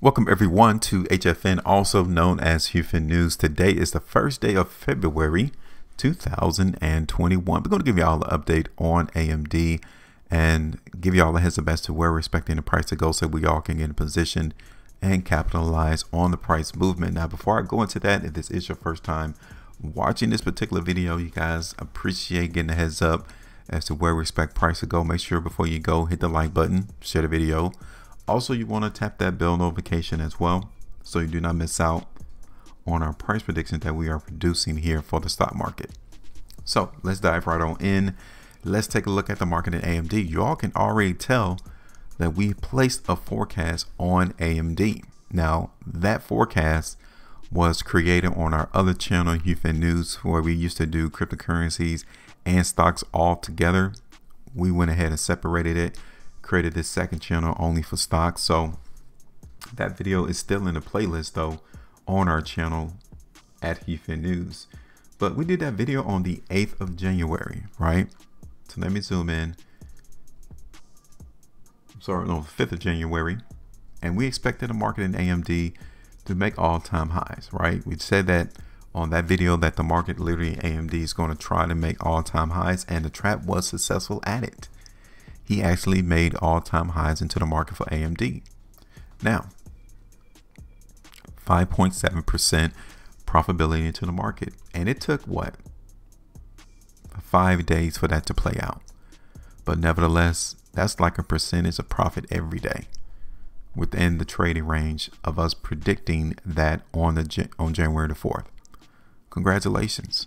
Welcome everyone to HFN, also known as HueFin News. Today is the first day of February 2021. We're going to give you all an update on AMD and give you all a heads up as to where we're expecting the price to go so we all can get in position and capitalize on the price movement. Now, before I go into that, if this is your first time watching this particular video, you guys appreciate getting a heads up as to where we expect price to go. Make sure before you go, hit the like button, share the video also, you want to tap that bell notification as well so you do not miss out on our price predictions that we are producing here for the stock market. So let's dive right on in. Let's take a look at the market in AMD. You all can already tell that we placed a forecast on AMD. Now that forecast was created on our other channel, HueFin News, where we used to do cryptocurrencies and stocks all together. We went ahead and separated it created this second channel only for stocks. So that video is still in the playlist though on our channel at HueFin News. But we did that video on the 8th of January, right? So let me zoom in. Sorry, no, the 5th of January. And we expected the market in AMD to make all-time highs, right? We said that on that video that the market literally AMD is going to try to make all-time highs and the trap was successful at it he actually made all-time highs into the market for AMD. Now, 5.7% profitability into the market. And it took what? Five days for that to play out. But nevertheless, that's like a percentage of profit every day within the trading range of us predicting that on the on January the 4th. Congratulations.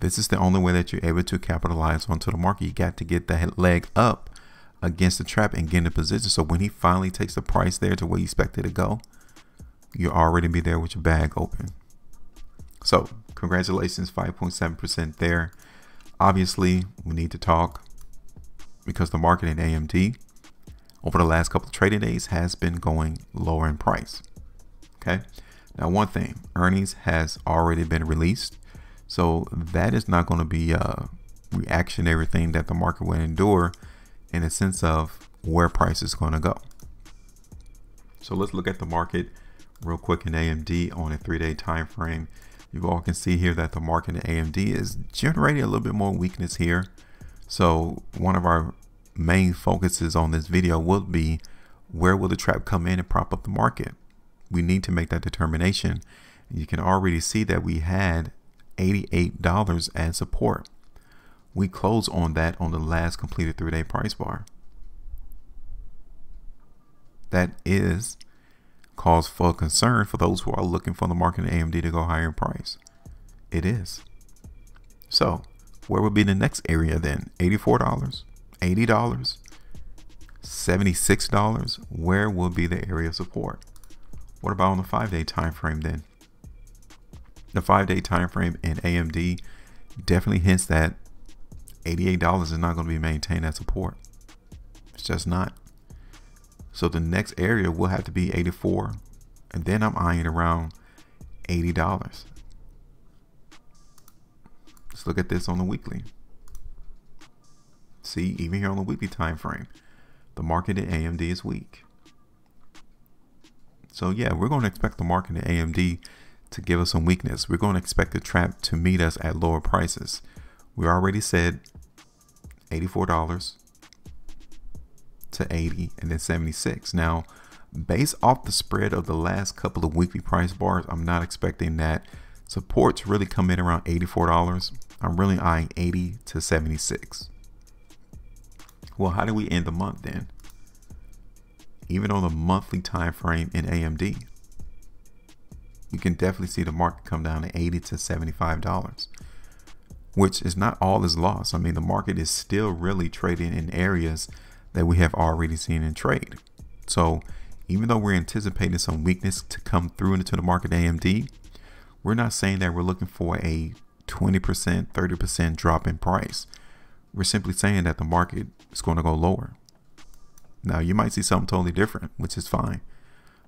This is the only way that you're able to capitalize onto the market. You got to get that leg up against the trap and get in a position. So when he finally takes the price there to where you expect it to go, you'll already be there with your bag open. So congratulations, 5.7% there. Obviously, we need to talk because the market in AMD over the last couple of trading days has been going lower in price. Okay. Now, one thing, earnings has already been released. So that is not going to be a reactionary thing that the market will endure in a sense of where price is going to go. So let's look at the market real quick in AMD on a three-day time frame. You all can see here that the market in AMD is generating a little bit more weakness here. So one of our main focuses on this video will be where will the trap come in and prop up the market? We need to make that determination. You can already see that we had $88 as support. We close on that on the last completed three day price bar. That is cause for concern for those who are looking for the market in AMD to go higher in price. It is. So, where would be the next area then? $84, $80, $76? Where will be the area of support? What about on the five day time frame then? the five day time frame in AMD definitely hints that $88 is not going to be maintained as support. It's just not. So the next area will have to be 84 and then I'm eyeing around $80. Let's look at this on the weekly. See, even here on the weekly time frame, the market at AMD is weak. So yeah, we're going to expect the market at AMD to give us some weakness. We're going to expect the trap to meet us at lower prices. We already said $84 to 80 and then 76. Now, based off the spread of the last couple of weekly price bars, I'm not expecting that support to really come in around $84. I'm really eyeing 80 to 76. Well, how do we end the month then? Even on the monthly time frame in AMD, you can definitely see the market come down to 80 to 75 dollars which is not all is lost i mean the market is still really trading in areas that we have already seen in trade so even though we're anticipating some weakness to come through into the market amd we're not saying that we're looking for a 20% 30% drop in price we're simply saying that the market is going to go lower. Now, you might see something totally different, which is fine.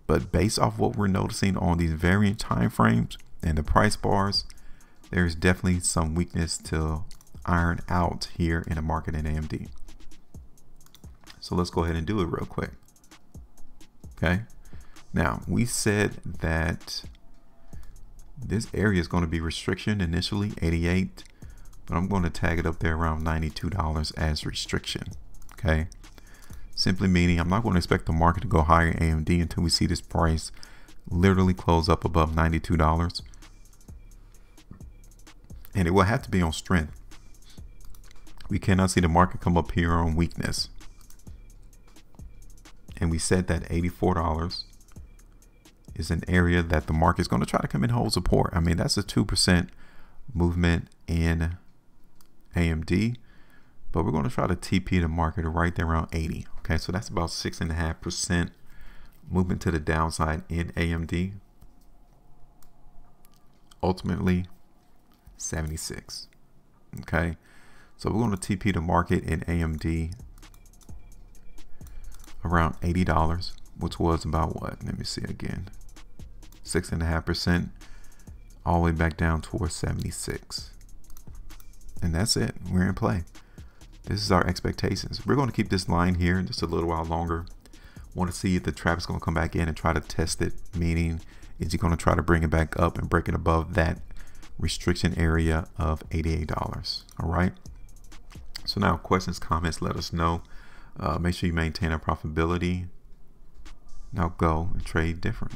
But based off what we're noticing on these variant time frames and the price bars, there's definitely some weakness to iron out here in the market in AMD. So let's go ahead and do it real quick. Okay. Now we said that this area is going to be restriction initially 88, but I'm going to tag it up there around $92 as restriction. Okay. Simply meaning I'm not going to expect the market to go higher AMD until we see this price literally close up above $92. And it will have to be on strength. We cannot see the market come up here on weakness. And we said that $84 is an area that the market is going to try to come in hold support. I mean, that's a 2% movement in AMD, but we're going to try to TP the market right there around 80. Okay, so that's about 6.5% movement to the downside in AMD. Ultimately, 76. Okay, so we're going to TP the market in AMD around $80, which was about what? Let me see again. 6.5%, all the way back down towards 76. And that's it. We're in play. This is our expectations. We're going to keep this line here just a little while longer. Want to see if the trap is going to come back in and try to test it, meaning is he going to try to bring it back up and break it above that restriction area of $88. All right. So now questions, comments, let us know. Uh, make sure you maintain a profitability. Now go and trade different.